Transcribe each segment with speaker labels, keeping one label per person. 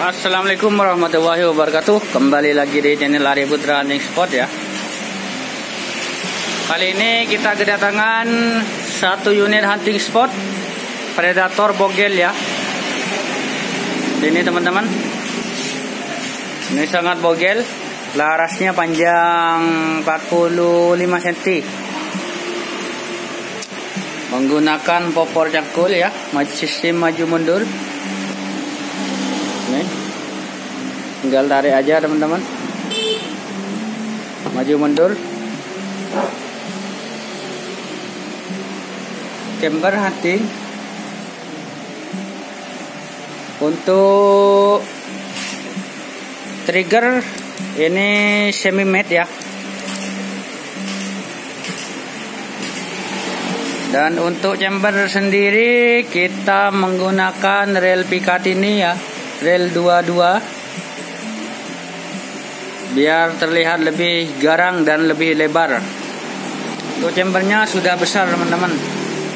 Speaker 1: Assalamualaikum warahmatullahi wabarakatuh. Kembali lagi di channel Lari Putra Running Sport ya. Kali ini kita kedatangan Satu unit hunting spot Predator Bogel ya. Ini teman-teman. Ini sangat bogel Larasnya panjang 45 cm Menggunakan popor cangkul ya Sistem maju mundur nih. Tinggal tarik aja teman-teman. Maju mundur. Camber hunting untuk trigger ini semi matte ya. Dan untuk chamber sendiri kita menggunakan rel pikat ini ya rel 22 biar terlihat lebih garang dan lebih lebar. Untuk chambernya sudah besar teman-teman.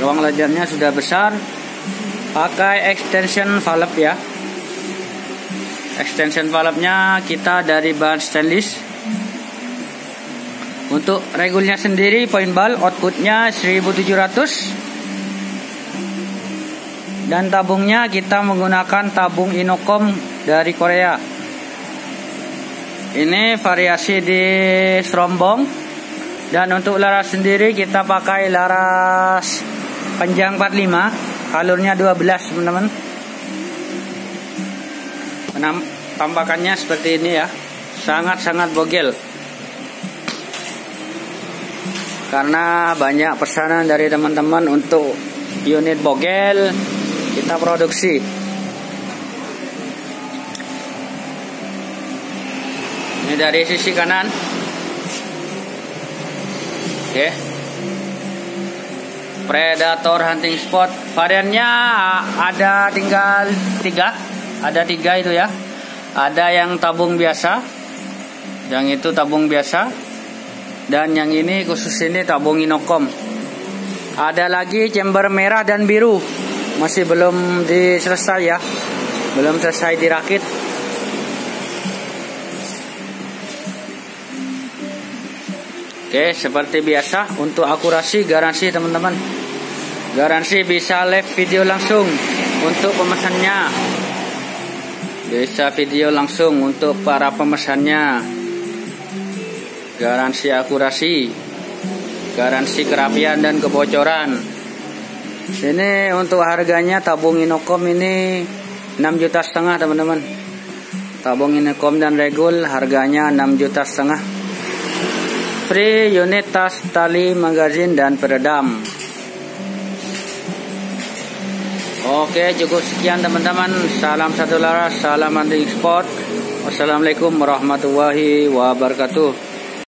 Speaker 1: Ruang lajarnya sudah besar. Pakai extension valve ya. Extension valve nya kita dari bahan stainless. Untuk regulnya sendiri point ball outputnya 1700 dan tabungnya kita menggunakan tabung Inokom dari Korea. Ini variasi di serombong. Dan untuk laras sendiri kita pakai laras panjang 45, alurnya 12, teman-teman. Tampakannya seperti ini ya. Sangat-sangat bogel. Karena banyak pesanan dari teman-teman untuk unit bogel kita produksi. Ini dari sisi kanan. Oke. Predator hunting spot. Variannya ada tinggal tiga. Ada tiga itu ya. Ada yang tabung biasa. Yang itu tabung biasa. Dan yang ini khusus ini tabung inokom. Ada lagi chamber merah dan biru masih belum diselesai ya. Belum selesai dirakit. Oke seperti biasa untuk akurasi garansi teman-teman. Garansi bisa live video langsung untuk pemesannya. Bisa video langsung untuk para pemesannya. Garansi akurasi garansi kerapian dan kebocoran ini untuk harganya tabung Inokom ini 6 juta setengah teman-teman. Tabung Inokom dan Regul harganya 6 juta setengah. Free unit tas, tali, magazin dan peredam. Oke cukup sekian teman-teman. Salam satu laras, salam anti sport. Wassalamualaikum warahmatullahi wabarakatuh.